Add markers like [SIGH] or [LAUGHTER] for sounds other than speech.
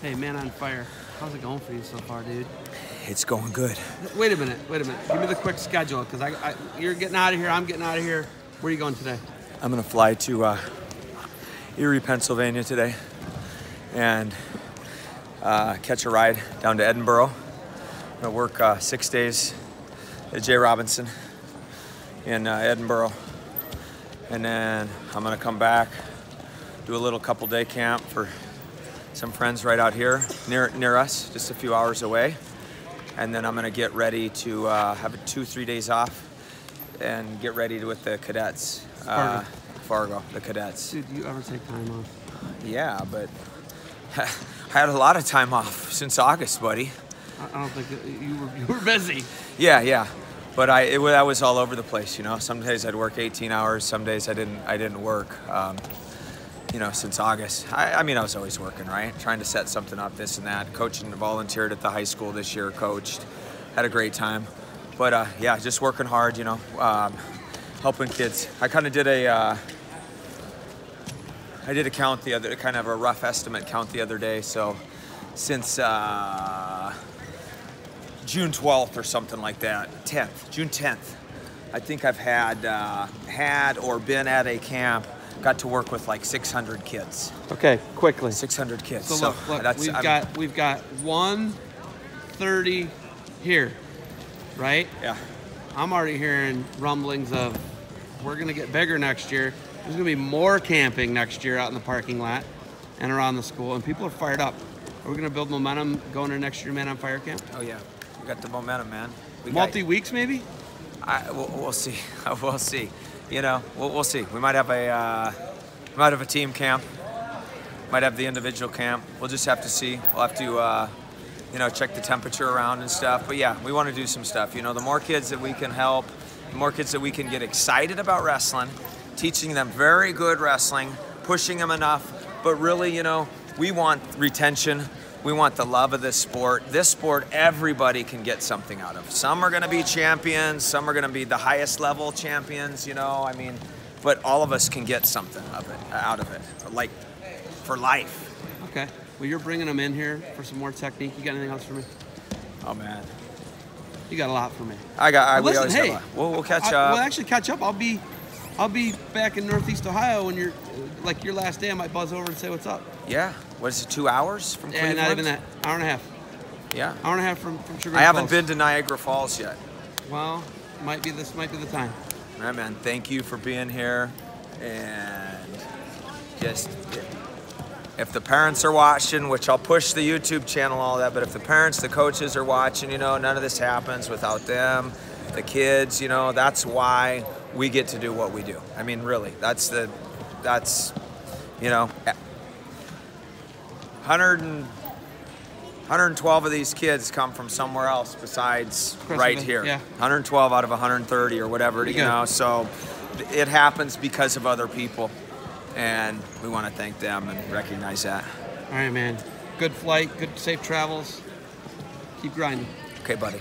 Hey, man on fire. How's it going for you so far, dude? It's going good. Wait a minute. Wait a minute. Give me the quick schedule, because I, I, you're getting out of here. I'm getting out of here. Where are you going today? I'm gonna fly to uh, Erie, Pennsylvania today, and uh, catch a ride down to Edinboro. I'm gonna work uh, six days at J. Robinson in uh, Edinboro, and then I'm gonna come back, do a little couple day camp for some friends right out here near near us, just a few hours away, and then I'm gonna get ready to uh, have a two three days off and get ready with the cadets. Uh, Fargo, the cadets. Dude, do you ever take time off? Yeah, but [LAUGHS] I had a lot of time off since August, buddy. I, don't think that you were, you were busy. Yeah, yeah. But I, it, I was all over the place, you know. Some days I'd work 18 hours. Some days I didn't. I didn't work. Um, you know, since August. I, I mean, I was always working, right? Trying to set something up, this and that. Coaching, volunteered at the high school this year. Coached, had a great time. But uh, yeah, just working hard, you know, um, helping kids. I kind of did a. Uh, I did a count the other, kind of a rough estimate count the other day. So, since uh, June 12th or something like that, 10th, June 10th, I think I've had uh, had or been at a camp, got to work with like 600 kids. Okay, quickly. 600 kids. So, look, look that's we've I'm- got we've got 130 here, right? yeah. I'm already hearing rumblings of we're gonna get bigger next year. There's gonna be more camping next year out in the parking lot and around the school, and people are fired up. Are we gonna build momentum going to next year, Man on Fire Camp? Oh yeah, we got the momentum, man. We got- Multi weeks, maybe? I, we'll, we'll see. [LAUGHS] we'll see. You know, we'll, we'll see. We might have a uh, might have a team camp. Might have the individual camp. We'll just have to see. We'll have to uh, you know check the temperature around and stuff. But yeah, we want to do some stuff. You know, the more kids that we can help, the more kids that we can get excited about wrestling, teaching them very good wrestling, pushing them enough. But really, you know, we want retention. We want the love of this sport. This sport, everybody can get something out of. Some are going to be champions. Some are going to be the highest level champions. You know, I mean, but all of us can get something of it, out of it, like for life. Okay. Well, you're bringing them in here for some more technique. You got anything else for me? Oh man, You got a lot for me. I got. I, we Listen, always hey, we'll, we'll catch I, up. We'll actually catch up. I'll be, I'll be back in Northeast Ohio when you're, like your last day. I might buzz over and say what's up. yeah. What is it? Two hours from Yeah, Cleveland? not even that. Hour and a half. Yeah. Hour and a half from from Sugar. I haven't Falls. been to Niagara Falls yet. Well, might be this might be the time. All right, man. Thank you for being here, and just if the parents are watching, which I'll push the YouTube channel, all that. But if the parents, the coaches are watching, you know, none of this happens without them. The kids, you know, that's why we get to do what we do. I mean, really, that's the, that's, you know, 100 and 112 of these kids come from somewhere else besides right here. yeah. 112 out of 130 or whatever, Pretty you know. So it happens because of other people, and we want to thank them and recognize that. All right, man. Good flight. Good safe travels. Keep grinding. Okay, buddy.